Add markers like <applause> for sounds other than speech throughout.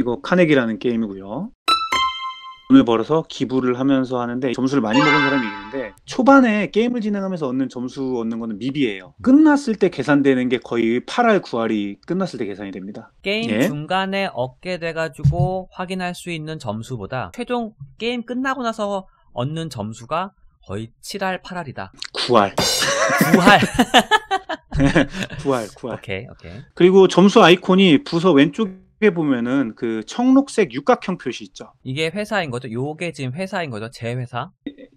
이거 카네기라는 게임이고요. 돈을 벌어서 기부를 하면서 하는데 점수를 많이 먹은 사람이 이기는데 초반에 게임을 진행하면서 얻는 점수 얻는 거는 미비예요. 끝났을 때 계산되는 게 거의 8할 9할이 끝났을 때 계산이 됩니다. 게임 예. 중간에 얻게 돼가지고 확인할 수 있는 점수보다 최종 게임 끝나고 나서 얻는 점수가 거의 7할 8할이다. 9할, 9할. 9할, <laughs> 9할. 오케이, 오케이. 그리고 점수 아이콘이 부서 왼쪽 에 보면은 그 청록색 육각형 표시 있죠. 이게 회사인 거죠? 요게 지금 회사인 거죠? 제 회사?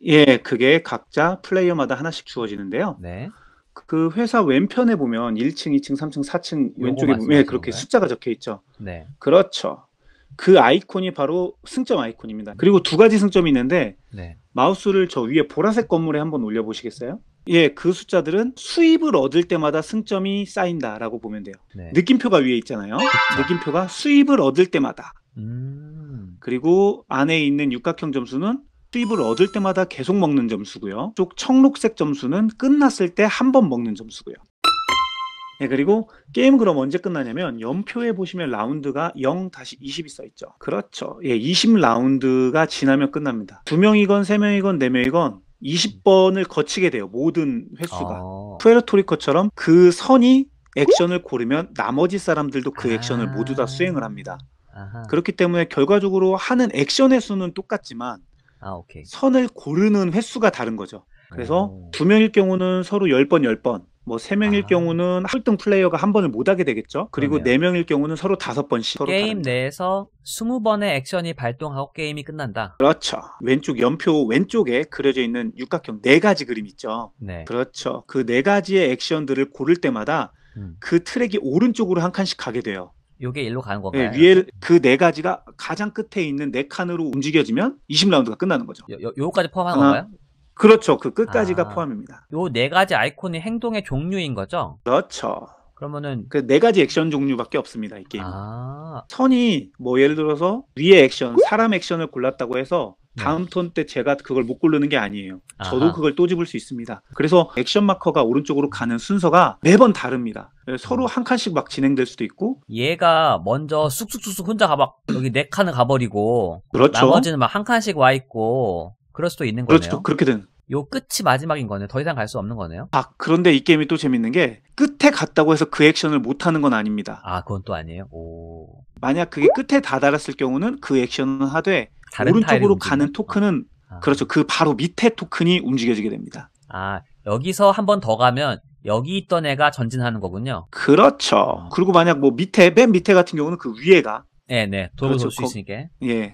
예, 그게 각자 플레이어마다 하나씩 주어지는데요. 네. 그 회사 왼편에 보면 1층, 2층, 3층, 4층 요거 왼쪽에 보면 예, 그렇게 건가요? 숫자가 적혀 있죠. 네. 그렇죠. 그 아이콘이 바로 승점 아이콘입니다. 그리고 두 가지 승점이 있는데 네. 마우스를 저 위에 보라색 건물에 한번 올려 보시겠어요? 예, 그 숫자들은 수입을 얻을 때마다 승점이 쌓인다라고 보면 돼요. 네. 느낌표가 위에 있잖아요. 느낌표가 수입을 얻을 때마다. 음. 그리고 안에 있는 육각형 점수는 수입을 얻을 때마다 계속 먹는 점수고요. 쪽 청록색 점수는 끝났을 때 한 번 먹는 점수고요. 예, 그리고 게임 그럼 언제 끝나냐면 연표에 보시면 라운드가 0-20이 써 있죠. 그렇죠. 예, 20라운드가 지나면 끝납니다. 두 명이건 세 명이건 네 명이건 20번을 거치게 돼요. 모든 횟수가. 어. 푸에르토리코처럼 그 선이 액션을 고르면 나머지 사람들도 그 액션을 아. 모두 다 수행을 합니다. 아하. 그렇기 때문에 결과적으로 하는 액션의 수는 똑같지만 아, 오케이. 선을 고르는 횟수가 다른 거죠. 그래서 오. 두 명일 경우는 서로 10번, 10번, 뭐 세 명일 아. 경우는 꼴등 플레이어가 한 번을 못 하게 되겠죠. 그리고 그러네요. 네 명일 경우는 서로 다섯 번씩 서로 게임 다릅니다. 내에서 20번의 액션이 발동하고 게임이 끝난다. 그렇죠. 왼쪽 연표 왼쪽에 그려져 있는 육각형 네 가지 그림 있죠. 네. 그렇죠. 그 네 가지의 액션들을 고를 때마다 음. 그 트랙이 오른쪽으로 한 칸씩 가게 돼요. 요게 일로 가는 예, 건가요? 위에 그 네 가지가 가장 끝에 있는 네 칸으로 움직여지면 20라운드가 끝나는 거죠. 요, 요, 요거까지 포함한 하나. 건가요? 그렇죠. 그 끝까지가 아. 포함입니다. 요 네 가지 아이콘이 행동의 종류인 거죠? 그렇죠. 그러면은 그 네 가지 액션 종류밖에 없습니다. 이 게임. 은 아, 선이 뭐 예를 들어서 위에 액션, 사람 액션을 골랐다고 해서 네. 다음 턴때 제가 그걸 못 고르는 게 아니에요. 저도 아하. 그걸 또 집을 수 있습니다. 그래서 액션 마커가 오른쪽으로 가는 순서가 매번 다릅니다. 서로 음. 한 칸씩 막 진행될 수도 있고 얘가 먼저 쑥쑥쑥쑥 혼자 가 막 여기 네 칸을 가버리고 그렇죠. 나머지는 막 한 칸씩 와 있고 그럴 수도 있는 거네요. 그렇죠. 그렇게 된. 요 끝이 마지막인 거네요. 더 이상 갈 수 없는 거네요. 아, 그런데 이 게임이 또 재밌는 게 끝에 갔다고 해서 그 액션을 못 하는 건 아닙니다. 아, 그건 또 아니에요. 오. 만약 그게 끝에 다다랐을 경우는 그 액션은 하되 오른쪽으로? 가는 토큰은 아. 그렇죠. 그 바로 밑에 토큰이 움직여지게 됩니다. 아, 여기서 한 번 더 가면 여기 있던 애가 전진하는 거군요. 그렇죠. 그리고 만약 뭐 밑에 맨 밑에 같은 경우는 그 위에가 네, 네. 도로 그렇죠. 돌수 거- 있으니까. 예.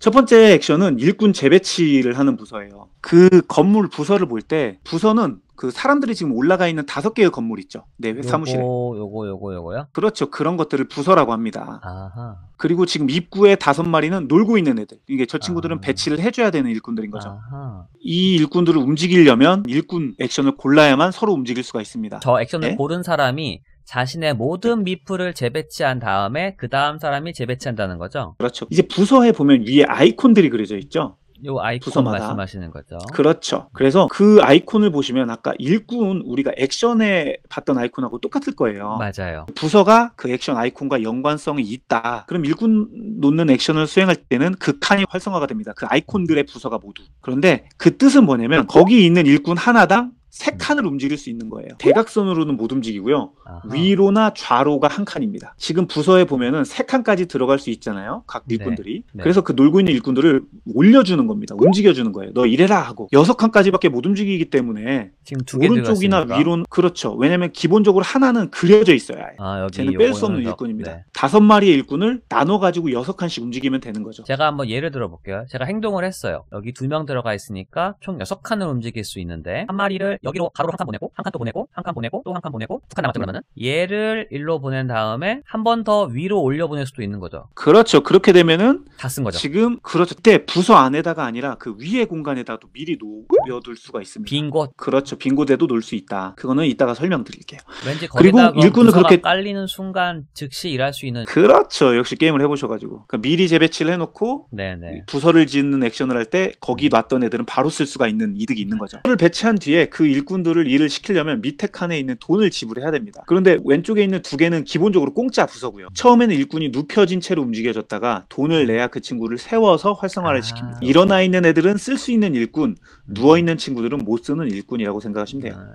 첫 번째 액션은 일꾼 재배치를 하는 부서예요. 그 건물 부서를 볼 때 부서는 그 사람들이 지금 올라가 있는 다섯 개의 건물 있죠. 내 회- 사무실에. 요거, 요거, 요거, 요거요? 그렇죠. 그런 것들을 부서라고 합니다. 아하. 그리고 지금 입구에 다섯 마리는 놀고 있는 애들. 이게 저 친구들은 아. 배치를 해줘야 되는 일꾼들인 거죠. 아하. 이 일꾼들을 움직이려면 일꾼 액션을 골라야만 서로 움직일 수가 있습니다. 저 액션을 네? 고른 사람이 자신의 모든 미프를 재배치한 다음에 그 다음 사람이 재배치한다는 거죠. 그렇죠. 이제 부서에 보면 위에 아이콘들이 그려져 있죠. 요 아이콘 부서마다. 말씀하시는 거죠. 그렇죠. 그래서 그 아이콘을 보시면 아까 일꾼 우리가 액션에 봤던 아이콘하고 똑같을 거예요. 맞아요. 부서가 그 액션 아이콘과 연관성이 있다. 그럼 일꾼 놓는 액션을 수행할 때는 그 칸이 활성화가 됩니다. 그 아이콘들의 부서가 모두. 그런데 그 뜻은 뭐냐면 거기 있는 일꾼 하나당 세 음. 칸을 움직일 수 있는 거예요. 대각선으로는 못 움직이고요. 아하. 위로나 좌로가 한 칸입니다. 지금 부서에 보면은 세 칸까지 들어갈 수 있잖아요. 각 네. 일꾼들이. 네. 그래서 그 놀고 있는 일꾼들을 올려주는 겁니다. 움직여주는 거예요. 너 이래라 하고 여섯 칸까지밖에 못 움직이기 때문에 지금 두 개 오른쪽이나 위로 그렇죠. 왜냐면 기본적으로 하나는 그려져 있어요. 아예. 아, 여기 쟤는 뺄 수 없는 더- 일꾼입니다. 네. 다섯 마리의 일꾼을 나눠 가지고 여섯 칸씩 움직이면 되는 거죠. 제가 한번 예를 들어 볼게요. 제가 행동을 했어요. 여기 두 명 들어가 있으니까 총 여섯 칸을 움직일 수 있는데 한 마리를 여기로 가로로 한 칸 보내고 한 칸 또 보내고 한 칸 보내고 또 한 칸 보내고 두 칸 남았죠 그러면은 얘를 일로 보낸 다음에 한 번 더 위로 올려 보낼 수도 있는 거죠. 그렇죠. 그렇게 되면은 다 쓴 거죠. 지금 그렇죠. 그때 부서 안에다가 아니라 그 위에 공간에다도 미리 놓여둘 수가 있습니다. 빈 곳. 그렇죠. 빈 곳에도 놓을 수 있다. 그거는 이따가 설명드릴게요. 왠지 그리고 일꾼을 그렇게- 깔리는 순간 즉시 일할 수 있는 그렇죠. 역시 게임을 해보셔가지고 그러니까 미리 재배치를 해놓고 네네. 부서를 짓는 액션을 할 때 거기 놨던 애들은 바로 쓸 수가 있는 이득이 있는 거죠. 부서를 배치한 뒤에 그 일꾼들을 일을 시키려면 밑에 칸에 있는 돈을 지불해야 됩니다. 그런데 왼쪽에 있는 두 개는 기본적으로 공짜 부서고요. 처음에는 일꾼이 눕혀진 채로 움직여졌다가 돈을 내야 그 친구를 세워서 활성화를 아, 시킵니다. 오케이. 일어나 있는 애들은 쓸 수 있는 일꾼, 누워 있는 친구들은 못 쓰는 일꾼이라고 생각하시면 돼요. 아,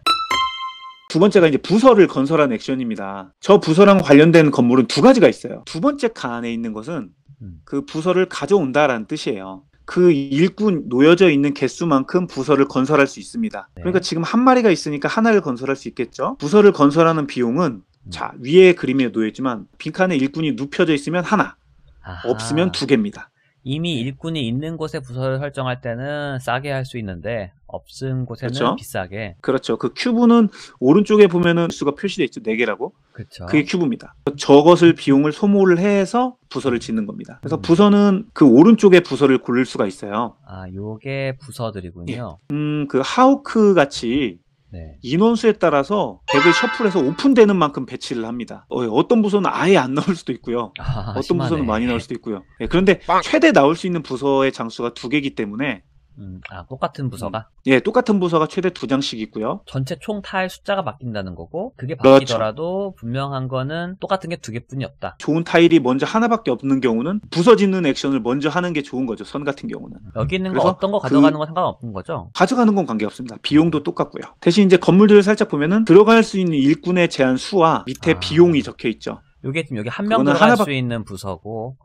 두 번째가 이제 부서를 건설한 액션입니다. 저 부서랑 관련된 건물은 두 가지가 있어요. 두 번째 칸에 있는 것은 음. 그 부서를 가져온다라는 뜻이에요. 그 일꾼 놓여져 있는 개수만큼 부서를 건설할 수 있습니다. 네. 그러니까 지금 한 마리가 있으니까 하나를 건설할 수 있겠죠. 부서를 건설하는 비용은 음. 자 위에 그림에 놓여 있지만 빈칸에 일꾼이 눕혀져 있으면 하나, 아하. 없으면 두 개입니다. 이미 일꾼이 있는 곳에 부서를 설정할 때는 싸게 할 수 있는데 없은 곳에는 그렇죠. 비싸게. 그렇죠. 그 큐브는 오른쪽에 보면은 수가 표시되어 있죠. 네 개라고. 그렇죠. 그게 큐브입니다. 저것을 비용을 소모를 해서 부서를 짓는 겁니다. 그래서 음. 부서는 그 오른쪽에 부서를 고를 수가 있어요. 아, 요게 부서들이군요. 음, 그 하우크 같이 네. 인원수에 따라서 deck을 shuffle해서 오픈되는 만큼 배치를 합니다. 어, 떤 부서는 아예 안 나올 수도 있고요. <laughs> 아, 어떤 심하네. 부서는 많이 나올 수도 있고요. 예, 그런데 최대 나올 수 있는 부서의 장수가 두 개이기 때문에 음, 아, 똑같은 부서가 예, 똑같은 부서가 최대 두 장씩 있고요. 전체 총 타일 숫자가 바뀐다는 거고 그게 그렇죠. 바뀌더라도 분명한 거는 똑같은 게 두 개뿐이 없다. 좋은 타일이 먼저 하나밖에 없는 경우는 부서 짓는 액션을 먼저 하는 게 좋은 거죠. 선 같은 경우는. 여기 있는 거 어떤 거 그- 가져가는 건 상관없는 거죠? 가져가는 건 관계없습니다. 비용도 똑같고요. 대신 이제 건물들을 살짝 보면은 들어갈 수 있는 일꾼의 제한 수와 밑에 아. 비용이 적혀 있죠. 요게 지금 여기 한 명 들어갈 하나밖- 수 있는 부서고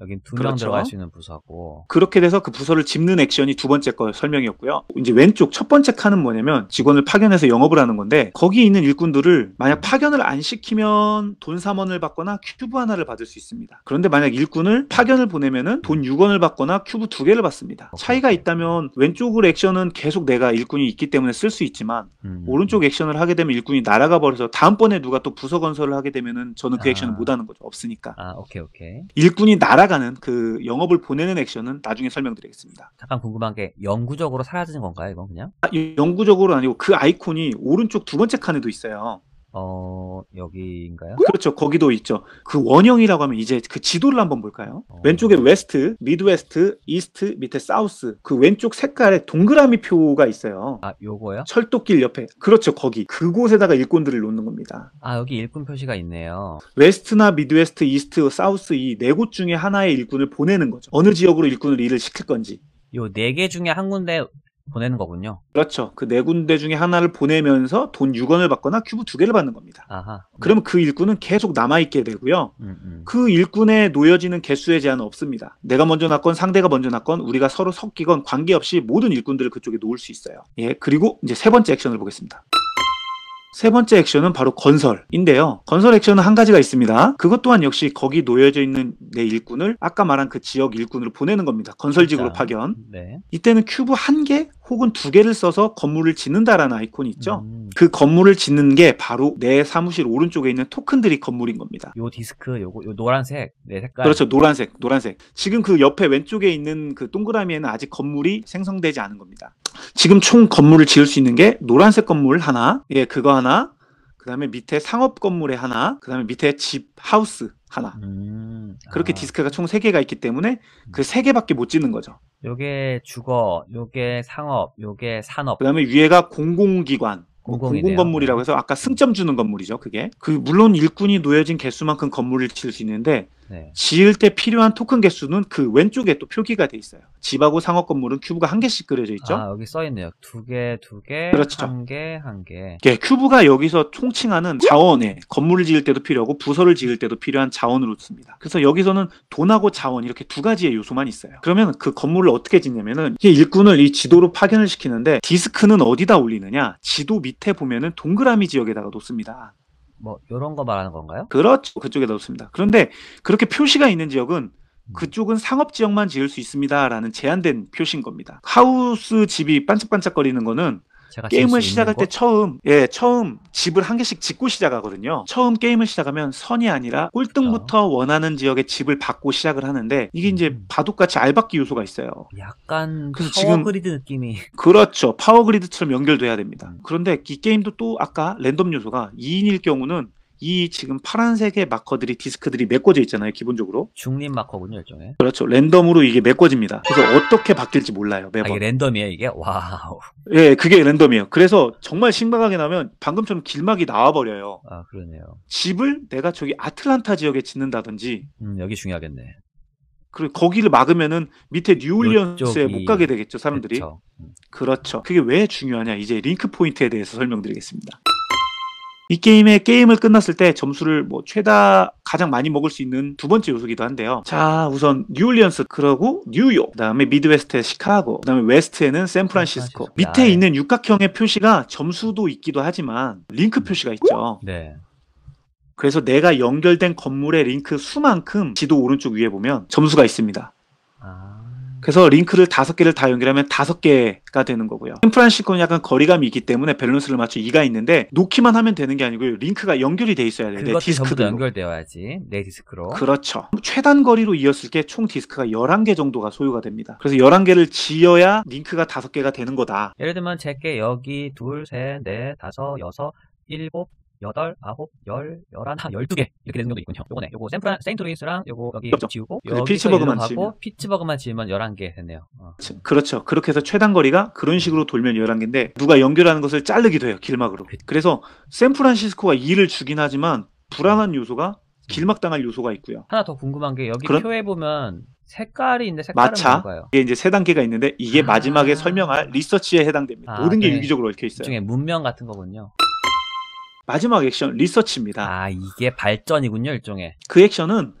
여긴 두명 그렇죠. 들어갈 수 있는 부서고 그렇게 돼서 그 부서를 짓는 액션이 두 번째 거 설명이었고요. 이제 왼쪽 첫 번째 칸은 뭐냐면 직원을 파견해서 영업을 하는 건데 거기 있는 일꾼들을 만약 파견을 안 시키면 돈 3원을 받거나 큐브 하나를 받을 수 있습니다. 그런데 만약 일꾼을 파견을 보내면은 돈 6원을 받거나 큐브 두 개를 받습니다. 차이가 있다면 왼쪽을 액션은 계속 내가 일꾼이 있기 때문에 쓸 수 있지만 음. 오른쪽 액션을 하게 되면 일꾼이 날아가 버려서 다음번에 누가 또 부서 건설을 하게 되면은 저는 그 아. 액션을 못 하는 거죠. 없으니까. 아 오케이 오케이 일꾼이 날아 가는 그 영업을 보내는 액션은 나중에 설명드리겠습니다. 잠깐 궁금한 게 영구적으로 사라지는 건가요 이건 그냥? 아, 영구적으로 아니고 그 아이콘이 오른쪽 두 번째 칸에도 있어요. 어 여기인가요? 그렇죠. 거기도 있죠. 그 원형이라고 하면 이제 그 지도를 한번 볼까요? 어. 왼쪽에 West, Midwest, East, 밑에 South. 그 왼쪽 색깔에 동그라미 표가 있어요. 아 요거요? 철도길 옆에. 그렇죠. 거기. 그곳에다가 일꾼들을 놓는 겁니다. 아 여기 일꾼 표시가 있네요. West나 Midwest, East, South 이 네 곳 중에 하나의 일꾼을 보내는 거죠. 어느 지역으로 일꾼을 일을 시킬 건지. 요 네 개 중에 한 군데 보내는 거군요. 그렇죠. 그 네 군데 중에 하나를 보내면서 돈 6원을 받거나 큐브 두 개를 받는 겁니다. 아하. 그러면 그 일꾼은 계속 남아있게 되고요. 음, 음. 그 일꾼에 놓여지는 개수에 제한은 없습니다. 내가 먼저 놨건 상대가 먼저 놨건 우리가 서로 섞이건 관계없이 모든 일꾼들을 그쪽에 놓을 수 있어요. 예, 그리고 이제 세 번째 액션을 보겠습니다. 세 번째 액션은 바로 건설인데요. 건설 액션은 한 가지가 있습니다. 그것 또한 역시 거기 놓여져 있는 내 일꾼을 아까 말한 그 지역 일꾼으로 보내는 겁니다. 건설직으로. 파견. 네. 이때는 큐브 한 개 혹은 두 개를 써서 건물을 짓는다라는 아이콘이 있죠. 음. 그 건물을 짓는 게 바로 내 사무실 오른쪽에 있는 토큰들이 건물인 겁니다. 요 디스크 요거 요 노란색 네 색깔. 그렇죠. 노란색, 노란색. 지금 그 옆에 왼쪽에 있는 그 동그라미에는 아직 건물이 생성되지 않은 겁니다. 지금 총 건물을 지을 수 있는 게 노란색 건물 하나, 예, 그거 하나, 그 다음에 밑에 상업 건물에 하나, 그 다음에 밑에 집, 하우스 하나. 음. 그렇게 아. 디스크가 총 세개가 있기 때문에 그 세개밖에못 짓는 거죠. 요게 주거, 요게 상업, 요게 산업. 그 다음에 위에가 공공기관, 뭐 공공이네요. 공공 건물이라고 해서 아까 승점 주는 건물이죠, 그게. 그, 물론 일꾼이 놓여진 개수만큼 건물을 지을 수 있는데, 네. 지을 때 필요한 토큰 개수는 그 왼쪽에 또 표기가 돼 있어요. 집하고 상업 건물은 큐브가 한 개씩 그려져 있죠. 아, 여기 써 있네요. 두 개, 두 개, 그렇죠. 한 개, 한 개. 예, 큐브가 여기서 총칭하는 자원에 건물을 지을 때도 필요하고 부서를 지을 때도 필요한 자원으로 씁니다. 그래서 여기서는 돈하고 자원 이렇게 두 가지의 요소만 있어요. 그러면 그 건물을 어떻게 짓냐면은 이 일꾼을 이 지도로 파견을 시키는데 디스크는 어디다 올리느냐? 지도 밑에 보면은 동그라미 지역에다가 놓습니다. 뭐 요런 거 말하는 건가요? 그렇죠. 그쪽에다 놓습니다. 그런데 그렇게 표시가 있는 지역은 그쪽은 상업 지역만 지을 수 있습니다라는 제한된 표시인 겁니다. 하우스 집이 반짝반짝거리는 거는 게임을 수 시작할 때 곳? 처음 예 처음 집을 한 개씩 짓고 시작하거든요. 처음 게임을 시작하면 선이 아니라 꼴등부터 원하는 지역에 집을 박고 시작을 하는데 이게 이제 음. 바둑같이 알박기 요소가 있어요. 약간 그래서 파워 지금- 그리드 느낌이. <laughs> 그렇죠. 파워그리드처럼 연결돼야 됩니다. 음. 그런데 이 게임도 또 아까 랜덤 요소가 2인일 경우는 이 지금 파란색의 marker들이 디스크들이 메꿔져 있잖아요, 기본적으로. 중립 마커군요, 일종의. 그렇죠. 랜덤으로 이게 메꿔집니다. 그래서 어떻게 바뀔지 몰라요, 아, 매번. 이게 랜덤이에요, 이게? wow. 예, 그게 랜덤이에요. 그래서 정말 신박하게 나면 방금처럼 길막이 나와버려요. 아, 그러네요. 집을 내가 저기 아틀란타 지역에 짓는다든지, 음, 여기 중요하겠네. 그리고 거기를 막으면은 밑에 뉴올리언스에 요쪽이- 못 가게 되겠죠, 사람들이. 음. 그렇죠. 그게 왜 중요하냐? 이제 링크 포인트에 대해서 설명드리겠습니다. 이 게임의 게임을 끝났을 때 점수를 뭐 최다 가장 많이 먹을 수 있는 두 번째 요소기도 한데요. 자, 우선 뉴올리언스 그러고 뉴욕, 그다음에 미드웨스트의 시카고, 그다음에 웨스트에는 샌프란시스코. 밑에 아, 있는 육각형의 표시가 점수도 있기도 하지만 링크 표시가 있죠. 네. 그래서 내가 연결된 건물의 링크 수만큼 지도 오른쪽 위에 보면 점수가 있습니다. 아, 그래서 링크를 다섯 개를 다 연결하면 다섯 개가 되는 거고요. 샌프란시스코는 약간 거리감이 있기 때문에 밸런스를 맞춰 2가 있는데 놓기만 하면 되는 게 아니고요. 링크가 연결이 돼 있어야 돼요. 내 디스크들로. 연결되어야지. 내 디스크로. 그렇죠. 최단 거리로 이었을 때 총 디스크가 11개 정도가 소요가 됩니다. 그래서 11개를 지어야 링크가 다섯 개가 되는 거다. 예를 들면 제게 여기 둘, 셋, 넷, 다섯, 여섯, 일곱, 여덟, 아홉, 열, 열하나, 열두 개 이렇게 되는 경우도 있군요. 요거네. 요거 샌프란 세인트루이스랑 요거 여기 그렇죠. 지우고 그래서 여기서 피츠버그만 지으면. 피츠버그만 지으면 11개 됐네요. 어. 그렇죠. 그렇게 해서 최단 거리가 그런 식으로 돌면 11개인데 누가 연결하는 것을 자르기도 해요. 길막으로. 그래서 샌프란시스코가 2를 주긴 하지만 불안한 요소가 길막당할 요소가 있고요. 하나 더 궁금한 게 여기 그런- 표에 보면 색깔이 있는데 색깔은 마차. 뭔가요? 이게 이제 세 단계가 있는데 이게 아. 마지막에 설명할 리서치에 해당됩니다. 아, 모든 게 네. 유기적으로 얽혀 있어요. 일종의 문명 같은 거군요. 마지막 액션 리서치입니다. 아 이게 발전이군요, 일종의. 그 액션은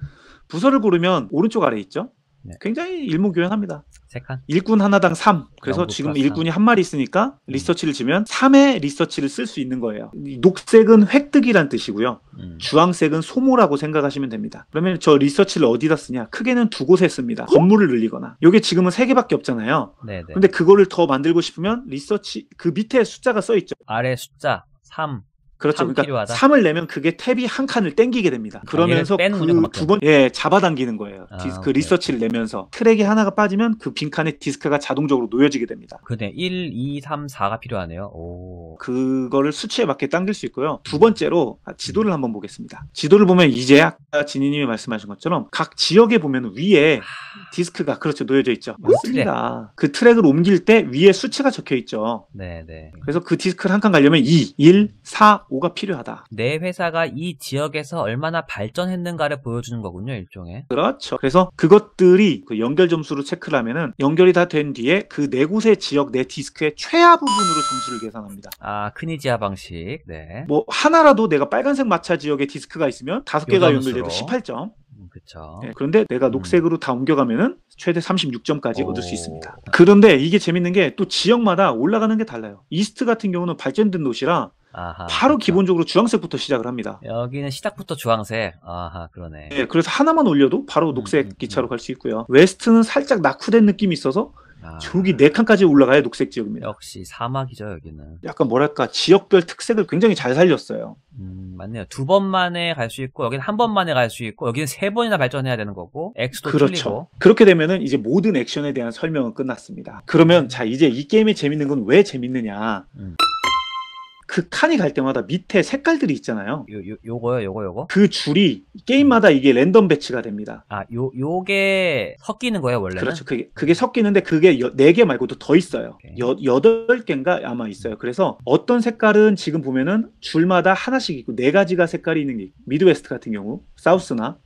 부서를 고르면 오른쪽 아래에 있죠. 네. 굉장히 일목요연합니다. 세 칸. 일꾼 하나당 3. 그래서 지금 일꾼이 한 마리 있으니까 리서치를 지면 3의 리서치를 쓸 수 있는 거예요. 이 녹색은 획득이란 뜻이고요. 음. 주황색은 소모라고 생각하시면 됩니다. 그러면 저 리서치를 어디다 쓰냐? 크게는 두 곳에 씁니다. 건물을 늘리거나. 요게 지금은 세 개밖에 없잖아요. 네네. 근데 그거를 더 만들고 싶으면 리서치 그 밑에 숫자가 써 있죠. 아래 숫자 3. 그렇죠. 삼 그러니까 필요하다? 3을 내면 그게 탭이 한 칸을 땡기게 됩니다. 그러면서 얘를 빼는군요, 그 그만큼. 두 번, 예, 잡아당기는 거예요. 아, 디스크 오케이, 리서치를 내면서 트랙이 하나가 빠지면 그 빈칸에 디스크가 자동적으로 놓여지게 됩니다. 그네 1, 2, 3, 4가 필요하네요. 오. 그거를 수치에 맞게 당길 수 있고요. 두 번째로 아, 지도를 한번 보겠습니다. 지도를 보면 이제 아까 지니 님이 말씀하신 것처럼 각 지역에 보면 위에 디스크가 그렇죠 놓여져 있죠. 요 맞습니다. 그 트랙을 옮길 때 위에 수치가 적혀 있죠. 네 네. 그래서 그 디스크를 한 칸 가려면 2, 1, 4, 5가 필요하다. 내 회사가 이 지역에서 얼마나 발전했는가를 보여주는 거군요, 일종의. 그렇죠. 그래서 그것들이 그 연결 점수로 체크를 하면은 연결이 다 된 뒤에 그 네 곳의 지역 내 디스크의 최하 부분으로 점수를 계산합니다. 아, 크니지아 방식. 네. 뭐 하나라도 내가 빨간색 마차 지역에 디스크가 있으면 다섯 개가. 연결돼도 18점. 음, 그쵸. 예, 그런데 내가 음. 녹색으로 다 옮겨가면은 최대 36점까지 오. 얻을 수 있습니다. 그런데 이게 재밌는 게 또 지역마다 올라가는 게 달라요. 이스트 같은 경우는 발전된 도시라 아하. 바로 그쵸. 기본적으로 주황색부터 시작을 합니다. 여기는 시작부터 주황색. 아하, 그러네. 예, 그래서 하나만 올려도 바로 음, 녹색 음, 기차로 음. 갈수 있고요. 웨스트는 살짝 낙후된 느낌이 있어서 아, 저기 네 칸까지 올라가야 녹색 지역입니다. 역시 사막이죠, 여기는. 약간 뭐랄까 지역별 특색을 굉장히 잘 살렸어요. 음, 맞네요. 두 번 만에 갈 수 있고, 여기는 한 번 만에 갈 수 있고, 여기는 세 번이나 발전해야 되는 거고, X도 그렇죠. 틀리고. 그렇게 되면은 이제 모든 액션에 대한 설명은 끝났습니다. 그러면 자 이제 이 게임이 재밌는 건 왜 재밌느냐? 음. 그 칸이 갈 때마다 밑에 색깔들이 있잖아요. 요, 요, 요거요, 요거, 요거. 그 줄이 게임마다 이게 랜덤 배치가 됩니다. 아, 요, 요게 섞이는 거예요, 원래는? 그렇죠. 그게, 그게 섞이는데 그게 여, 4개 말고도 더 있어요. 오케이. 여, 8개인가 아마 있어요. 그래서 어떤 색깔은 지금 보면은 줄마다 하나씩 있고 네 가지가 색깔이 있는 게 미드웨스트 같은 경우 사우스나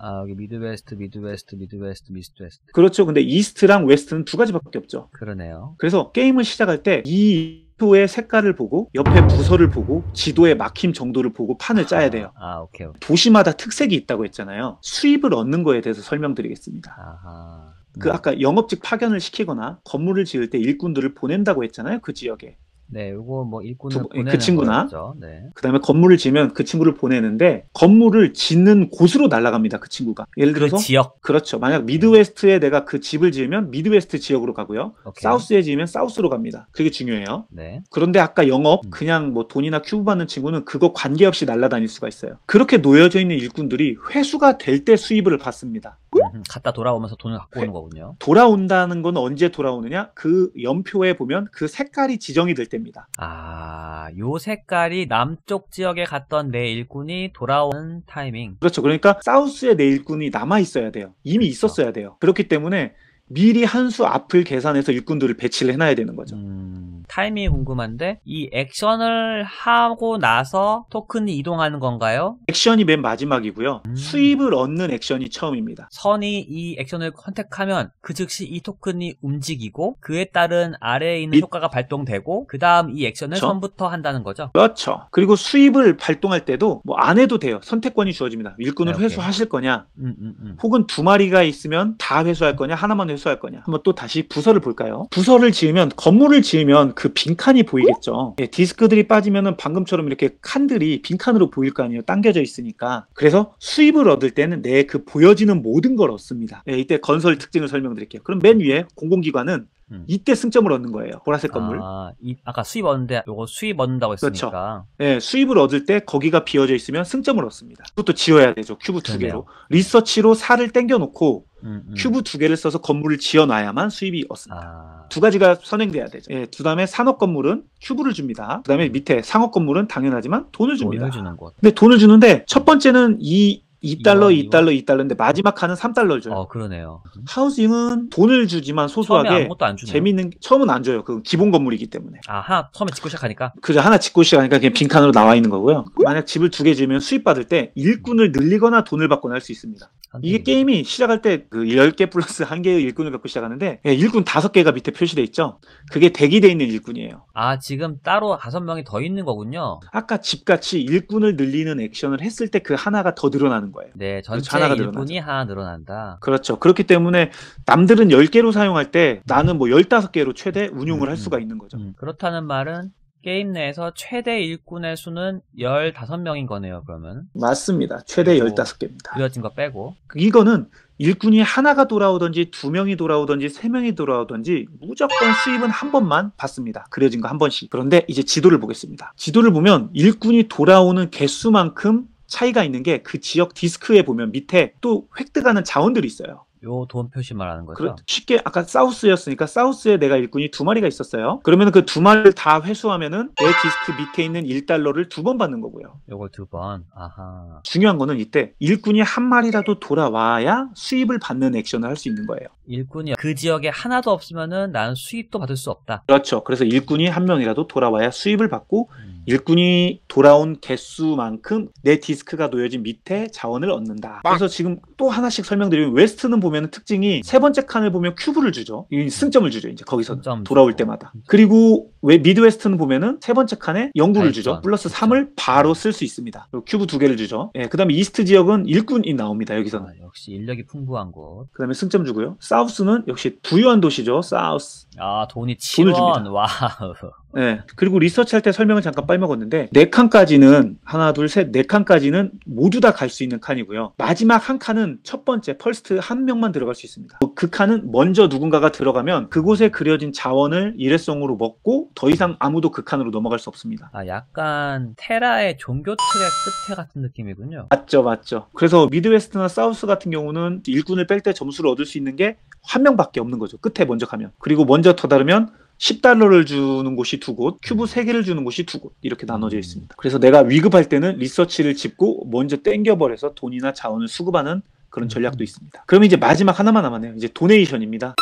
아, 여기 미드웨스트, 미드웨스트, 미드웨스트, 미드웨스트. 그렇죠. 근데 이스트랑 웨스트는 두 가지밖에 없죠. 그러네요. 그래서 게임을 시작할 때 이 지도의 색깔을 보고 옆에 부서를 보고 지도의 막힘 정도를 보고 판을 짜야 돼요. 아, 오케이, 오케이. 도시마다 특색이 있다고 했잖아요. 수입을 얻는 거에 대해서 설명드리겠습니다. 아하. 그 음. 아까 영업직 파견을 시키거나 건물을 지을 때 일꾼들을 보낸다고 했잖아요. 그 지역에. 네, 요거 뭐 일꾼을 두- 그 보내는 친구나? 거였죠. 네. 그다음에 건물을 지으면 그 친구를 보내는데 건물을 짓는 곳으로 날아갑니다. 그 친구가. 예를 그 들어서 지역. 그렇죠. 만약 미드웨스트에 내가 그 집을 지으면 미드웨스트 지역으로 가고요. 오케이. 사우스에 지으면 사우스로 갑니다. 그게 중요해요. 네. 그런데 아까 영업 음. 그냥 뭐 돈이나 큐브 받는 친구는 그거 관계없이 날아다닐 수가 있어요. 그렇게 놓여져 있는 일꾼들이 회수가 될 때 수입을 받습니다. 음, 갔다 돌아오면서 돈을 갖고 오는 거군요. 돌아온다는 건 언제 돌아오느냐? 그 연표에 보면 그 색깔이 지정이 될 때입니다. 아, 요 색깔이 남쪽 지역에 갔던 내 일꾼이 돌아오는 타이밍. 그렇죠. 그러니까 사우스에 내 일꾼이 남아 있어야 돼요. 이미 그렇죠. 있었어야 돼요. 그렇기 때문에 미리 한 수 앞을 계산해서 일꾼들을 배치를 해놔야 되는 거죠. 음, 타이밍이 궁금한데 이 액션을 하고 나서 토큰이 이동하는 건가요? 액션이 맨 마지막이고요. 음. 수입을 얻는 액션이 처음입니다. 선이 이 액션을 선택하면 그 즉시 이 토큰이 움직이고 그에 따른 아래에 있는 이- 효과가 발동되고 그 다음 이 액션을 그쵸? 선부터 한다는 거죠. 그렇죠. 그리고 수입을 발동할 때도 뭐 안 해도 돼요. 선택권이 주어집니다. 일꾼을 네. 회수하실 거냐, 음, 음, 음. 혹은 두 마리가 있으면 다 회수할 거냐, 하나만 회수할 거냐. 한번 또 다시 부서를 볼까요? 부서를 지으면 건물을 지으면 그 빈칸이 보이겠죠. 예, 디스크들이 빠지면은 방금처럼 이렇게 칸들이 빈칸으로 보일 거 아니에요. 당겨져 있으니까. 그래서 수입을 얻을 때는 내 그 보여지는 모든 걸 얻습니다. 예, 이때 건설 특징을 설명드릴게요. 그럼 맨 위에 공공기관은 음. 이때 승점을 얻는 거예요. 보라색 건물. 아, 이, 아까 수입 얻는데 요거 수입 얻는다고 했으니까 예, 수입을 얻을 때 거기가 비어져 있으면 승점을 얻습니다. 그것도 지어야 되죠. 큐브 두. 개로. 리서치로 살을 땡겨놓고 음, 음. 큐브 두 개를 써서 건물을 지어놔야만 수입이 얻습니다. 아, 두 가지가 선행돼야 되죠. 예, 그 다음에 산업 건물은 큐브를 줍니다. 그 다음에 밑에 상업 건물은 당연하지만 돈을 줍니다. 돈을 주는 곳. 근데 돈을 주는데 첫 번째는 이 2달러, 이거, 2달러, 2달러인데 마지막 칸은 3달러를 줘요. 어, 그러네요. 하우징은 돈을 주지만 처음에 소소하게 주네요. 재밌는 처음은 안 줘요. 그 기본 건물이기 때문에. 아, 하나 처음에 짓고 시작하니까 그저 하나 짓고 시작하니까 그냥 빈칸으로 나와 있는 거고요. 만약 집을 두 개 지으면 수입 받을 때 일꾼을 늘리거나 돈을 받거나 할 수 있습니다. 이게 게임이 시작할 때 그 10개 플러스 한 개의 일꾼을 갖고 시작하는데 예, 일꾼 5개가 밑에 표시돼 있죠. 그게 대기돼 있는 일꾼이에요. 아, 지금 따로 다섯 명이 더 있는 거군요. 아까 집같이 일꾼을 늘리는 액션을 했을 때 그 하나가 더 늘어나는 거예요. 네, 전체 하나가 일분이 하나 늘어난다. 그렇죠. 그렇기 때문에 남들은 10개로 사용할 때 나는 뭐 15개로 최대 운용을 음, 할 음. 수가 있는 거죠. 음, 그렇다는 말은 게임 내에서 최대 일꾼의 수는 15명인 거네요, 그러면. 맞습니다. 최대 그리고 15개입니다. 그려진 거 빼고. 이거는 일꾼이 하나가 돌아오든지 두 명이 돌아오든지 세 명이 돌아오든지 무조건 수입은 한 번만 받습니다. 그려진 거 한 번씩. 그런데 이제 지도를 보겠습니다. 지도를 보면 일꾼이 돌아오는 개수만큼 차이가 있는 게 그 지역 디스크에 보면 밑에 또 획득하는 자원들이 있어요. 요 돈 표시 말하는 거죠. 그렇- 쉽게 아까 사우스였으니까 사우스에 내가 일꾼이 두 마리가 있었어요. 그러면 그 두 마리를 다 회수하면은 내 디스크 밑에 있는 1달러를 두 번 받는 거고요. 요걸 두 번. 아하. 중요한 거는 이때 일꾼이 한 마리라도 돌아와야 수입을 받는 액션을 할 수 있는 거예요. 일꾼이 그 지역에 하나도 없으면은 난 수입도 받을 수 없다. 그렇죠. 그래서 일꾼이 한 명이라도 돌아와야 수입을 받고 음. 일꾼이 돌아온 개수만큼 내 디스크가 놓여진 밑에 자원을 얻는다. 그래서 지금 또 하나씩 설명드리면 West는 보면 특징이 세 번째 칸을 보면 큐브를 주죠. 이 승점을 주죠. 이제 거기서 승점 돌아올. 때마다. 그리고 왜 Midwest는 보면은 세 번째 칸에 연구를 주죠. 플러스 그렇죠. 3을 바로 쓸 수 있습니다. 그리고 큐브 두 개를 주죠. 예, 그다음에 East 지역은 일꾼이 나옵니다. 여기서는. 아, 역시 인력이 풍부한 곳. 그다음에 승점 주고요. South는 역시 부유한 도시죠. South. 아, 돈이 돈을 7원. 줍니다. wow. 네. 그리고 리서치 할 때 설명을 잠깐 빠먹었는데 네 칸까지는 하나 둘 셋 네 칸까지는 모두 다 갈 수 있는 칸이고요. 마지막 한 칸은 첫 번째 first 한 명만 들어갈 수 있습니다. 그 칸은 먼저 누군가가 들어가면 그곳에 그려진 자원을 일회성으로 먹고 더 이상 아무도 그 칸으로 넘어갈 수 없습니다. 아, 약간 테라의 종교 트랙 끝에 같은 느낌이군요. 맞죠, 맞죠. 그래서 Midwest나 South 같은 경우는 일꾼을 뺄 때 점수를 얻을 수 있는 게 한 명밖에 없는 거죠. 끝에 먼저 가면. 그리고 먼저 도달하면 10달러를 주는 곳이 두 곳, 큐브 3개를 주는 곳이 두 곳, 이렇게 나눠져 있습니다. 그래서 내가 위급할 때는 리서치를 짚고 먼저 땡겨버려서 돈이나 자원을 수급하는 그런 전략도 있습니다. 그러면 이제 마지막 하나만 남았네요. 이제 도네이션입니다.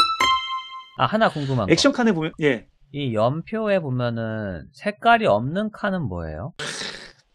아, 하나 궁금한 거. 액션 칸에 보면, 예, 이 연표에 보면은 색깔이 없는 칸은 뭐예요?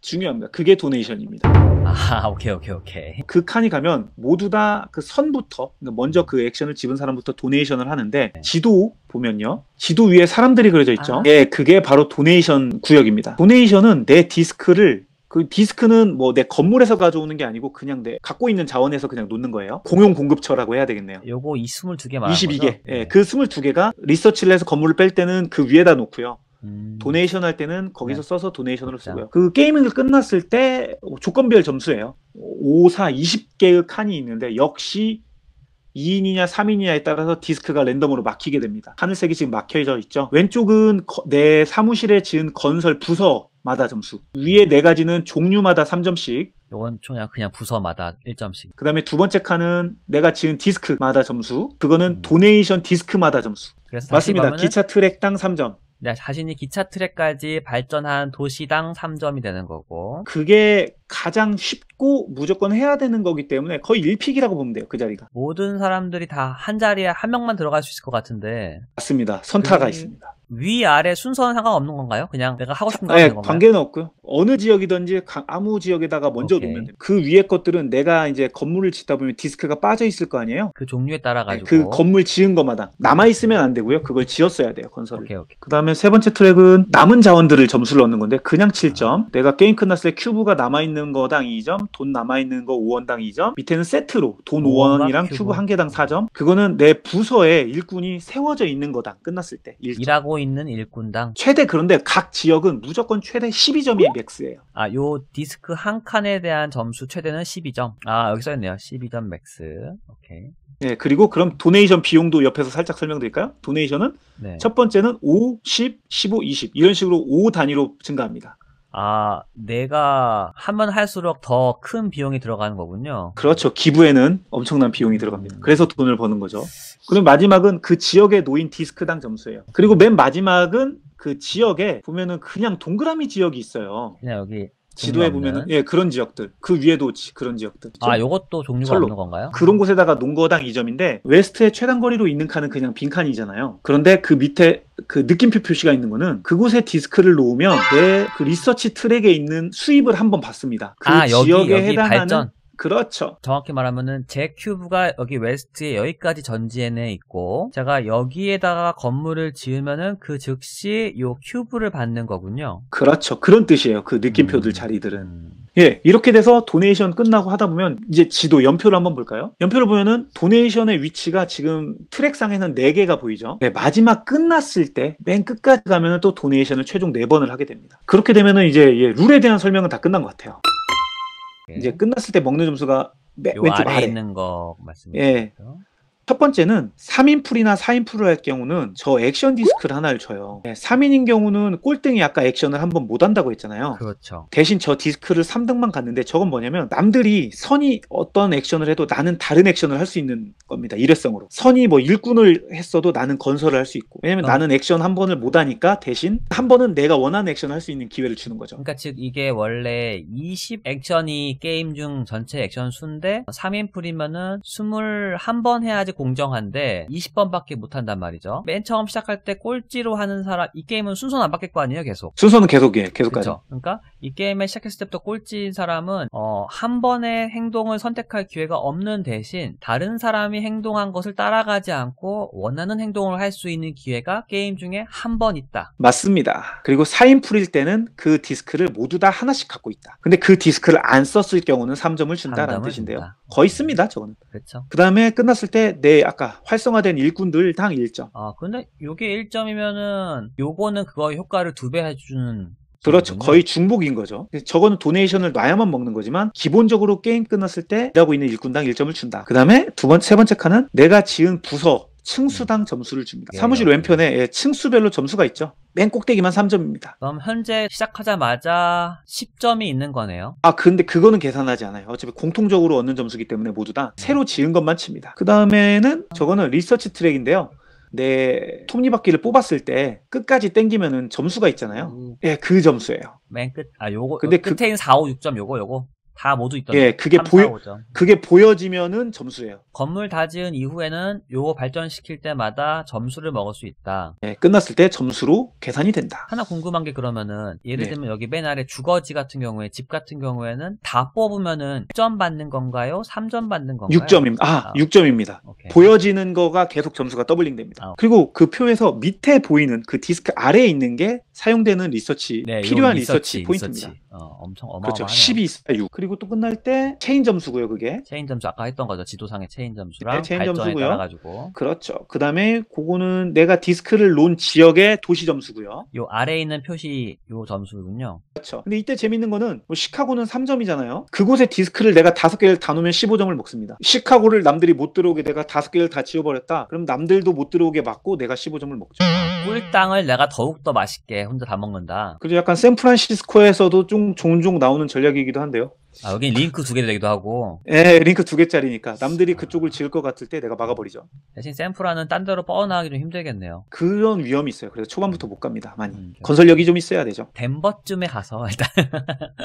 중요합니다. 그게 donation입니다. 아, 오케이, 오케이, 오케이. 그 칸이 가면 모두 다 그 선부터 그러니까 먼저 그 액션을 집은 사람부터 donation을 하는데 지도 보면요 지도 위에 사람들이 그려져 있죠 아. 예 그게 바로 donation 구역입니다 donation은 내 디스크를 그 디스크는 뭐 내 건물에서 가져오는 게 아니고 그냥 내 갖고 있는 자원에서 그냥 놓는 거예요 공용 공급처라고 해야 되겠네요 요거 이 22개 말하는 22개 거죠? 예, 그 22개가 리서치를 해서 건물을 뺄 때는 그 위에다 놓고요 음. donation 할 때는 거기서 네. 써서 donation으로 진짜. 쓰고요. 그 게이밍을 끝났을 때 조건별 점수예요. 5, 4, 20개의 칸이 있는데 역시 2인이냐 3인이냐에 따라서 디스크가 랜덤으로 막히게 됩니다. 하늘색이 지금 막혀져 있죠. 왼쪽은 거- 내 사무실에 지은 건설 부서마다 점수. 위에 네 가지는 종류마다 3점씩. 요건 그냥 그냥 부서마다 1점씩. 그 다음에 두 번째 칸은 내가 지은 디스크마다 점수. 그거는 음. donation 디스크마다 점수. 맞습니다. 기차 트랙당 3점. 내 자신이 기차 트랙까지 발전한 도시당 3점이 되는 거고. 그게 가장 쉽고 무조건 해야 되는 거기 때문에 거의 1pick이라고 보면 돼요. 그 자리가. 모든 사람들이 다 한 자리에 한 명만 들어갈 수 있을 것 같은데 맞습니다. 선타가 그- 있습니다. 위 아래 순서는 상관없는 건가요? 그냥 내가 하고 싶은 거 네, 하는 건가요? 관계는 없고요. 어느 지역이든지 가- 아무 지역에다가 먼저 오케이. 놓으면 돼요. 그 위에 것들은 내가 이제 건물을 짓다 보면 디스크가 빠져 있을 거 아니에요. 그 종류에 따라 가지고. 그 건물 지은 것마다 남아 있으면 안 되고요. 그걸 지었어야 돼요. 건설을. 오케이 오케이. 그다음에 세 번째 트랙은 남은 자원들을 점수를 얻는 건데 그냥 7점. 내가 게임 끝났을 때 큐브가 남아 있는 거당 2점, 돈 남아 있는 거 5원당 2점. 밑에는 세트로 돈 5원과 5원이랑 큐브. 큐브 한 개당 4점. 그거는 내 부서에 일꾼이 세워져 있는 거당 끝났을 때 1점. 일하고 있는 일꾼당 최대 그런데 각 지역은 무조건 최대 12점이 max예요. 아, 요 디스크 한 칸에 대한 점수 최대는 12점. 아, 여기 써 있네요. 12점 max. 오케이. 네, 그리고 그럼 donation 비용도 옆에서 살짝 설명드릴까요? donation은 네. 첫 번째는 5, 10, 15, 20 이런 식으로 5 단위로 증가합니다. 아, 내가 하면 할수록 더 큰 비용이 들어가는 거군요. 그렇죠. 기부에는 엄청난 비용이 들어갑니다. 음. 그래서 돈을 버는 거죠. 그리고 마지막은 그 지역에 놓인 디스크당 점수예요. 그리고 맨 마지막은 그 지역에 보면은 그냥 동그라미 지역이 있어요. 그냥 여기. 지도에 없는? 보면은 예 그런 지역들 그 위에도 지- 그런 지역들 아, 요것도 종류가 철로. 없는 건가요? 그런 곳에다가 놓은 거당 2점인데 West의 최단 거리로 있는 칸은 그냥 빈 칸이잖아요. 그런데 그 밑에 그 느낌표 표시가 있는 거는 그곳에 디스크를 놓으면 내 그 리서치 트랙에 있는 수입을 한번 받습니다. 그 아, 여기, 지역에 여기 해당하는 발전. 그렇죠. 정확히 말하면은 제 큐브가 여기 West에 여기까지 전진해 있고 제가 여기에다가 건물을 지으면은 그 즉시 요 큐브를 받는 거군요. 그렇죠. 그런 뜻이에요. 그 느낌표들 음. 자리들은. 음. 예, 이렇게 돼서 donation 끝나고 하다 보면 이제 지도 연표를 한번 볼까요? 연표를 보면은 donation의 위치가 지금 트랙상에는 4개가 보이죠. 네, 마지막 끝났을 때 맨 끝까지 가면은 또 donation을 최종 4번을 하게 됩니다. 그렇게 되면은 이제 예, 룰에 대한 설명은 다 끝난 것 같아요. 이제 끝났을 때 먹는 점수가 맨요 왼쪽 아래. 있는 거 예. 말씀이시죠? 첫 번째는 3인플이나 4인플을 할 경우는 저 액션 디스크를 하나를 줘요. 네, 3인인 경우는 꼴등이 아까 액션을 한번 못 한다고 했잖아요. 그렇죠. 대신 저 디스크를 3등만 갖는데 저건 뭐냐면 남들이 선이 어떤 액션을 해도 나는 다른 액션을 할 수 있는 겁니다. 일회성으로. 선이 뭐 일꾼을 했어도 나는 건설을 할 수 있고. 왜냐면 어. 나는 액션 한 번을 못 하니까 대신 한 번은 내가 원하는 액션을 할 수 있는 기회를 주는 거죠. 그러니까 즉 이게 원래 20 액션이 게임 중 전체 액션 수인데 3인풀이면은 21번 해야지 공정한데 20번밖에 못 한단 말이죠. 맨 처음 시작할 때 꼴찌로 하는 사람 이 게임은 순서는 안 바뀔 거 아니에요, 계속. 순서는 계속 예, 계속 가죠. 그러니까 이 게임에 시작했을 때부터 꼴찌인 사람은 어, 한 번의 행동을 선택할 기회가 없는 대신 다른 사람이 행동한 것을 따라가지 않고 원하는 행동을 할 수 있는 기회가 게임 중에 한 번 있다. 맞습니다. 그리고 4인플일 때는 그 디스크를 모두 다 하나씩 갖고 있다. 근데 그 디스크를 안 썼을 경우는 3점을 준다라는 뜻인데요. 준다. 거의 씁니다, 저거는. 그렇죠. 그 다음에 끝났을 때 내 아까 활성화된 일꾼들 당 1점. 아, 근데 요게 1점이면은 요거는 그거 효과를 두 배 해주는 그렇죠. 거군요. 거의 중복인 거죠. 저거는 donation을 놔야만 먹는 거지만 기본적으로 게임 끝났을 때 일하고 있는 일꾼당 1점을 준다. 그 다음에 두 번째, 세 번째 칸은 내가 지은 부서 층수당 점수를 줍니다. 예, 사무실 예. 왼편에 예, 층수별로 점수가 있죠. 맨 꼭대기만 3점입니다. 그럼 현재 시작하자마자 10점이 있는 거네요. 아, 근데 그거는 계산하지 않아요. 어차피 공통적으로 얻는 점수기 때문에 모두 다 새로 지은 것만 칩니다. 그 다음에는 저거는 리서치 트랙인데요. 내 톱니바퀴를 뽑았을 때 끝까지 땡기면은 점수가 있잖아요. 예, 그 점수예요. 맨 끝, 아, 요거, 근데 근데 끝에 있는 4, 5, 6점 요거, 요거. 다 모두 있던 예, 그게 3, 보여- 4, 5점. 그게 보여지면은 점수예요. 건물 다 지은 이후에는 요거 발전시킬 때마다 점수를 먹을 수 있다. 예, 끝났을 때 점수로 계산이 된다. 하나 궁금한 게 그러면은 예를 네. 들면 여기 맨 아래 주거지 같은 경우에 집 같은 경우에는 다 뽑으면은 1점 받는 건가요? 3점 받는 건가요? 6점입니다. 아, 아. 6점입니다. 오케이. 보여지는 거가 계속 점수가 doubling 됩니다. 아. 그리고 그 표에서 밑에 보이는 그 디스크 아래에 있는 게 사용되는 리서치, 네, 필요한 요 리서치, 포인트입니다. 리서치. 어, 엄청 그렇죠. 어마어마하네요. 12, 6. 그리고 또 끝날 때 체인 점수고요, 그게. 체인 점수 아까 했던 거죠. 지도상의 체인 점수랑 네, 체인 발전에 점수고요. 따라 가지고 그렇죠. 그 다음에 그거는 내가 디스크를 놓은 지역의 도시 점수고요. 요 아래에 있는 표시 요 점수군요. 그렇죠. 근데 이때 재밌는 거는 뭐 시카고는 3점이잖아요. 그곳에 디스크를 내가 다섯 개를 다 놓으면 15점을 먹습니다. 시카고를 남들이 못 들어오게 내가 다섯 다섯 개를 다 지워버렸다. 그럼 남들도 못 들어오게 막고 내가 15점을 먹죠. 꿀땅을 내가 더욱더 맛있게 혼자 다 먹는다. 그리고 약간 샌프란시스코에서도 좀 종종 나오는 전략이기도 한데요. 아, 여긴 링크 두 개 되기도 하고 예, 링크 두 개짜리니까 남들이 그쪽을 지을 것 같을 때 내가 막아버리죠. 대신 샘플화는 딴 데로 뻗어나가기 좀 힘들겠네요. 그런 위험이 있어요. 그래서 초반부터 못 갑니다. 많이. 음, 건설력이 좀 있어야 되죠. 덴버쯤에 가서 일단 <laughs>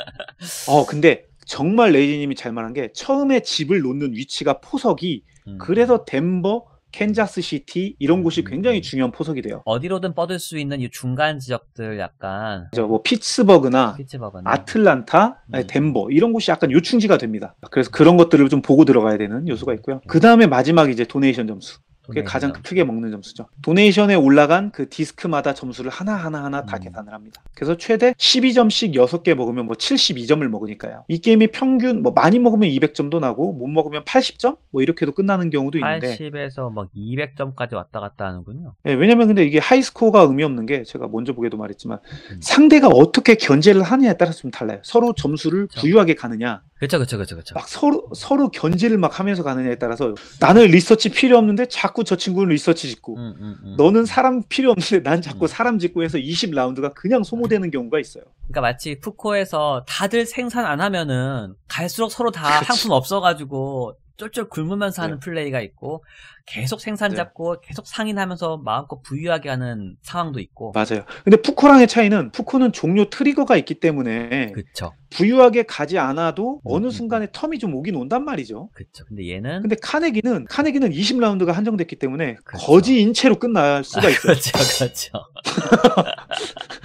어, 근데 정말 레이지님이 잘 말한 게 처음에 집을 놓는 위치가 포석이 음. 그래서 덴버, 캔자스 시티 이런 곳이 음. 굉장히 중요한 포석이 돼요. 어디로든 뻗을 수 있는 이 중간 지역들 약간 그죠? 뭐 피츠버그나 피츠버그나 아틀란타, 음. 아니, 덴버 이런 곳이 약간 요충지가 됩니다. 그래서 그런 것들을 좀 보고 들어가야 되는 요소가 있고요. 그 다음에 마지막 이제 donation 점수. 그게 가장 크게 먹는 점수죠. donation에 올라간 그 디스크마다 점수를 하나하나 하나 다 음. 계산을 합니다. 그래서 최대 12점씩 6개 먹으면 뭐 72점을 먹으니까요. 이 게임이 평균 뭐 많이 먹으면 200점도 나고 못 먹으면 80점? 뭐 이렇게도 끝나는 경우도 있는데 80에서 막 200점까지 왔다 갔다 하는군요. 예, 왜냐면 근데 이게 하이스코어가 의미 없는 게 제가 먼저 보게도 말했지만 음. 상대가 어떻게 견제를 하느냐에 따라서 좀 달라요. 서로 점수를. 부유하게 가느냐 그렇죠, 그렇죠, 그렇죠, 그렇죠. 막 서로 서로 견제를 막 하면서 가느냐에 따라서 나는 리서치 필요 없는데 자꾸 저 친구는 리서치 짓고 음, 음, 음. 너는 사람 필요 없는데 난 자꾸 음. 사람 짓고 해서 20라운드가 그냥 소모되는 경우가 있어요. 그러니까 마치 푸코에서 다들 생산 안 하면은 갈수록 서로 다 그치. 상품 없어가지고 쫄쫄 굶으면서 하는 네. 플레이가 있고 계속 생산 네. 잡고 계속 상인하면서 마음껏 부유하게 하는 상황도 있고 맞아요. 근데 푸코랑의 차이는 푸코는 종료 트리거가 있기 때문에 그쵸 부유하게 가지 않아도 음, 어느 음, 순간에 term이 좀 오긴 온단 말이죠. 그쵸 근데 얘는 근데 카네기는 카네기는 20라운드가 한정됐기 때문에 그렇죠. 거지인 채로 끝날 수가 있어요. 그렇죠 그렇죠 <laughs>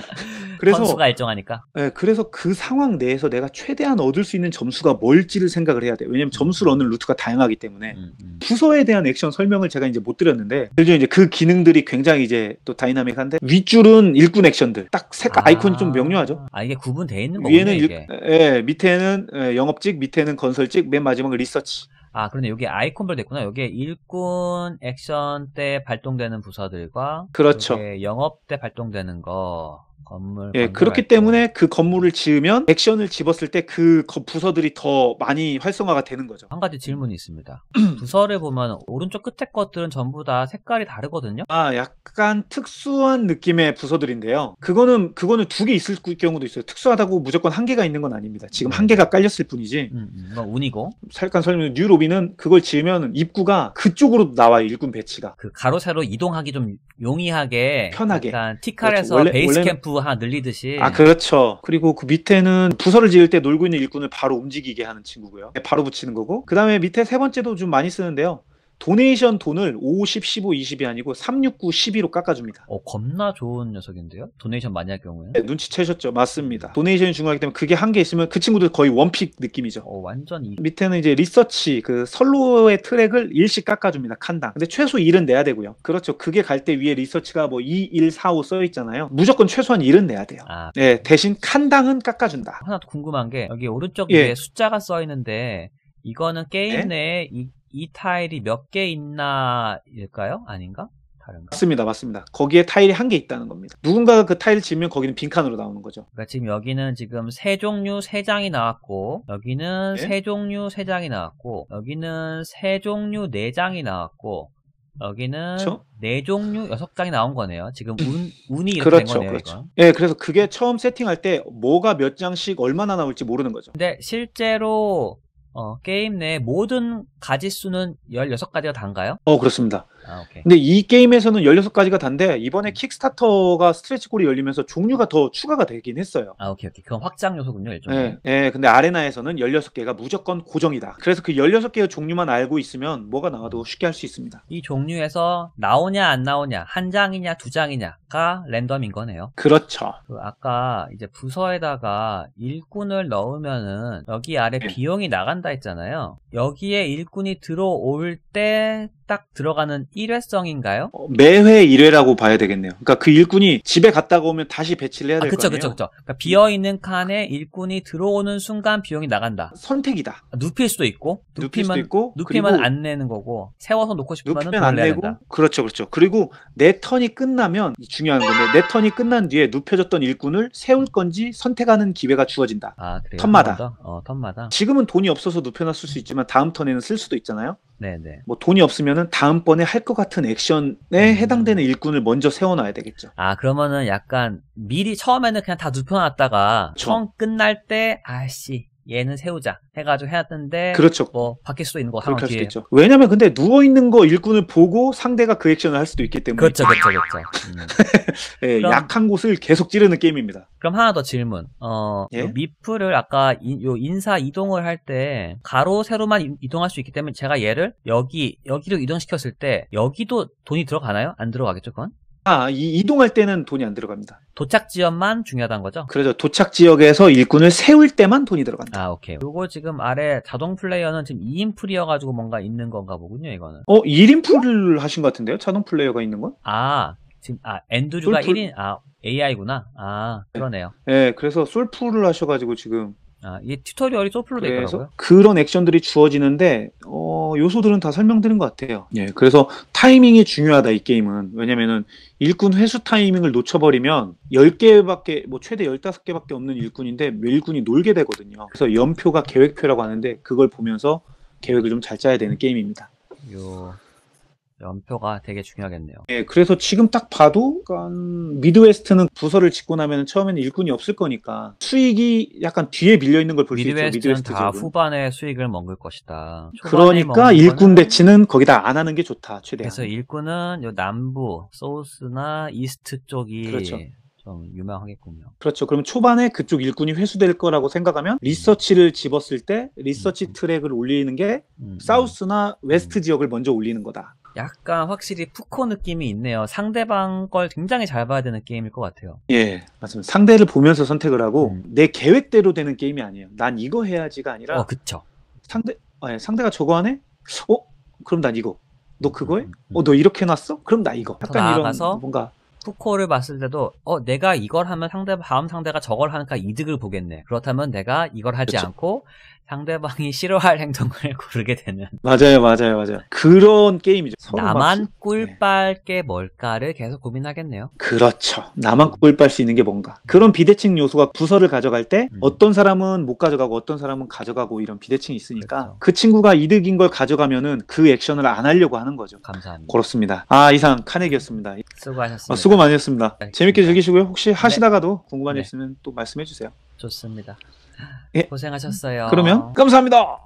그래서 선수가 일정하니까 예, 그래서 그 상황 내에서 내가 최대한 얻을 수 있는 점수가 뭘지를 생각을 해야 돼요. 왜냐면 점수를 얻는 루트가 다양하기 때문에. 음, 음. 부서에 대한 액션 설명을 제가 이제 못 드렸는데, 그래서 이제 그 기능들이 굉장히 이제 또 다이나믹한데, 윗줄은 일꾼 액션들. 딱 색깔, 아이콘이 좀 명료하죠. 아 이게 구분돼 있는 거군요 위에는 일, 예, 밑에는 예, 영업직, 밑에는 건설직, 맨 마지막은 리서치. 아 그런데 여기 아이콘별 됐구나 여기 일꾼 액션 때 발동되는 부서들과 그렇죠. 영업 때 발동되는 거 건물 예, 그렇기. 때문에 그 건물을 지으면 액션을 집었을 때 그 부서들이 더 많이 활성화가 되는 거죠. 한 가지 질문이 있습니다. <clears throat> 부서를 보면 오른쪽 끝에 것들은 전부 다 색깔이 다르거든요. 아, 약간 특수한 느낌의 부서들인데요. 그거는 그거는 두 개 있을 경우도 있어요. 특수하다고 무조건 한 개가 있는 건 아닙니다. 지금 한 네. 개가 깔렸을 뿐이지. 음, 음, 이건 운이고 잠깐 설명. new lobby는 그걸 지으면 입구가 그쪽으로 나와요. 일꾼 배치가. 그 가로 세로 이동하기 좀 용이하게 편하게. 약간 티칼에서 그렇죠. 원래- 베이스 원래는- 캠프 하나 늘리듯이 아, 그렇죠. 그리고 그 밑에는 부서를 지을 때 놀고 있는 일꾼을 바로 움직이게 하는 친구고요. 바로 붙이는 거고. 그 다음에 밑에 세 번째도 좀 많이 쓰는데요. donation 돈을 5, 10, 15, 20이 아니고 3, 6, 9, 12로 깎아줍니다. 어, 겁나 좋은 녀석인데요. donation 많이 할 경우에는. 네, 눈치채셨죠? 맞습니다. donation이 중요하기 때문에 그게 한 개 있으면 그 친구들 거의 one pick 느낌이죠. 어, 완전 이 밑에는 이제 리서치 그 선로의 트랙을 일씩 깎아줍니다 칸당 근데 최소 1은 내야 되고요 그렇죠 그게 갈 때 위에 리서치가 뭐 2, 1, 4, 5 써 있잖아요 무조건 최소한 1은 내야 돼요 아, 네 대신 칸당은 깎아준다 하나 더 궁금한 게 여기 오른쪽 예. 위에 숫자가 써 있는데 이거는 게임 네? 내에 이, 이 타일이 몇 개 있나일까요? 아닌가? 다른가? 맞습니다 맞습니다 거기에 타일이 한 개 있다는 겁니다 누군가가 그 타일을 지으면 거기는 빈칸으로 나오는 거죠 그러니까 지금 여기는 지금 세 종류 세 장이 나왔고 여기는 네. 세 종류 세 장이 나왔고 여기는 세 종류 네 장이 나왔고 여기는 그쵸? 네 종류 여섯 장이 나온 거네요. 지금 운 운이 이렇게 그렇죠 된 거네요. 그렇죠. 예 그래서 그게 처음 세팅할 때 뭐가 몇 장씩 얼마나 나올지 모르는 거죠 근데 실제로 어, 게임 내 모든 가지수는 16가지가 단가요? 어 그렇습니다 아, 오케이. 근데 이 게임에서는 16가지가 단데 이번에 킥스타터가 스트레치 골이 열리면서 종류가 더 추가가 되긴 했어요 아, 오케이, 오케이. 그건 확장 요소군요, 일종의. 예, 예, 근데 아레나에서는 16개가 무조건 고정이다. 그래서 그 16개의 종류만 알고 있으면 뭐가 나와도 쉽게 할 수 있습니다. 이 종류에서 나오냐 안 나오냐, 한 장이냐 두 장이냐가 랜덤인 거네요. 그렇죠. 그 아까 이제 부서에다가 일꾼을 넣으면은 여기 아래 네. 비용이 나간다 했잖아요. 여기에 일꾼이 들어올 때 딱 들어가는 일회성인가요? 어, 매회 1회라고 봐야 되겠네요. 그러니까 그 일꾼이 집에 갔다가 오면 다시 배치를 해야 아, 될거 그쵸, 아니에요. 그쵸, 그쵸. 그러니까 비어 있는 칸에 일꾼이 들어오는 순간 비용이 나간다. 선택이다. 눕힐 수도 있고, 눕힐 수도 눕히면, 있고 눕히면 그리고 안 내는 거고, 세워서 놓고 싶으면 눕히면 안 내야 내고 된다. 그렇죠, 그렇죠. 그리고 내 턴이 끝나면 중요한 건데 내 턴이 끝난 뒤에 눕혀졌던 일꾼을 세울 건지 선택하는 기회가 주어진다. 아, 그래요? 턴마다. 더? 어, 턴마다. 지금은 돈이 없어서 눕혀놨을 수 있지만 다음 턴에는 쓸 수도 있잖아요. 네네. 뭐 돈이 없으면은 다음번에 할 것 같은 액션에 해당되는 일꾼을 먼저 세워놔야 되겠죠. 아 그러면은 약간 미리 처음에는 그냥 다 눕혀놨다가 그쵸. 처음 끝날 때 아씨 얘는 세우자 해가지고 해놨는데 그렇죠. 뭐 바뀔 수도 있는 거 그렇게 상황 뒤에. 있죠. 왜냐면 근데 누워 있는 거 일꾼을 보고 상대가 그 액션을 할 수도 있기 때문에 그렇죠, 그렇죠, 그렇죠. 음. <laughs> 예, 그럼- 약한 곳을 계속 찌르는 게임입니다. 그럼 하나 더 질문. 어, 예? 요 미프를 아까 인, 요 인사 이동을 할 때 가로 세로만 이- 이동할 수 있기 때문에 제가 얘를 여기 여기로 이동시켰을 때 여기도 돈이 들어가나요? 안 들어가겠죠, 그건? 아, 이 이동할 때는 돈이 안 들어갑니다. 도착 지역만 중요하다는 거죠? 그래서 도착 지역에서 일꾼을 세울 때만 돈이 들어간다. 아, 오케이. 요거 지금 아래 자동 플레이어는 지금 2인 플이어 가지고 뭔가 있는 건가 보군요, 이거는. 어, 1인 플을 하신 것 같은데요? 자동 플레이어가 있는 건? 아, 지금, 아, 엔드류가 풀풀. 1인, 아, AI구나. 아, 그러네요. 예, 그래서 솔플을 하셔 가지고 지금 아, 이게 tutorial이 솔플로 돼 그래서 있더라고요. 그런 액션들이 주어지는데 어, 요소들은 다 설명드린 것 같아요. 예, 그래서 타이밍이 중요하다 이 게임은 왜냐면은 일꾼 회수 타이밍을 놓쳐버리면 10개밖에 뭐 최대 15개밖에 없는 일꾼인데 일꾼이 놀게 되거든요. 그래서 연표가 계획표라고 하는데 그걸 보면서 계획을 좀 잘 짜야 되는 게임입니다. 요, 연표가 되게 중요하겠네요. 예, 그래서 지금 딱 봐도 약간 Midwest는 부서를 짓고 나면 처음에는 일꾼이 없을 거니까 수익이 약간 뒤에 밀려 있는 걸 볼 수 있죠. Midwest는 Midwest 다. 후반에 수익을 먹을 것이다. 그러니까 일꾼 배치는 거기다 안 하는 게 좋다 최대한. 그래서 일꾼은 요 남부, South나 East 쪽이 그렇죠. 좀 유용하겠군요. 그렇죠. 그럼 초반에 그쪽 일꾼이 회수될 거라고 생각하면 리서치를 집었을 때 리서치 트랙을 올리는 게 음, South나 West 지역을 먼저 올리는 거다. 약간 확실히 푸코 느낌이 있네요. 상대방 걸 굉장히 잘 봐야 되는 게임일 것 같아요. 예, 맞습니다. 상대를 보면서 선택을 하고 음. 내 계획대로 되는 게임이 아니에요. 난 이거 해야지가 아니라 어, 그쵸. 상대 아, 예, 상대가 저거 하네? 어? 그럼 난 이거. 너 그거 해? 음, 음, 음. 어, 너 이렇게 해놨어? 그럼 나 이거. 약간 이런 뭔가 푸코를 봤을 때도 어 내가 이걸 하면 상대 다음 상대가 저걸 하니까 이득을 보겠네. 그렇다면 내가 이걸 하지 그쵸. 않고 상대방이 <laughs> 싫어할 행동을 <laughs> 고르게 되는 맞아요, 맞아요, 맞아요. 그런 게임이죠. 나만 네. 꿀빨 게 뭘까를 계속 고민하겠네요. 그렇죠. 나만 꿀빨 수 있는 게 뭔가. 그런 비대칭 요소가 부서를 가져갈 때 음. 어떤 사람은 못 가져가고 어떤 사람은 가져가고 이런 비대칭이 있으니까 그렇죠. 그 친구가 이득인 걸 가져가면은 그 액션을 안 하려고 하는 거죠. 감사합니다. 그렇습니다. 아, 이상 카네기였습니다. 수고하셨습니다. 어, 수고 많이 했습니다. 네, 재밌게 알겠습니다. 즐기시고요. 혹시 하시다가도 궁금한 일 네. 있으면 또 말씀해 주세요. 좋습니다. 예. 고생하셨어요. 그러면 감사합니다.